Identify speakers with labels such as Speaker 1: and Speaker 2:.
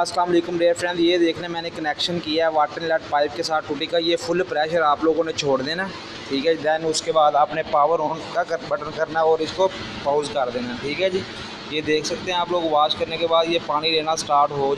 Speaker 1: अस्सलाम वालेकुम dare friend ये देखने मैंने कनेक्शन किया है वाटर लाइट पाइप के साथ टूटी का। ये फुल प्रेशर आप लोगों ने छोड़ देना। ठीक है दैन उसके बाद आपने पावर ऑन का कर, बटन करना और इसको पाउज कर देना। ठीक है जी? ये देख सकते हैं आप लोग वॉश करने के बाद ये पानी लेना स्टार्ट हो